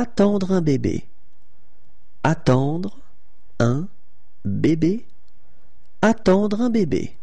Attendre un bébé. Attendre un bébé. Attendre un bébé.